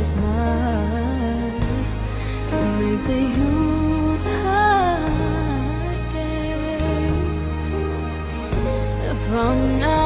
Christmas. Make the Yuletide gay. From now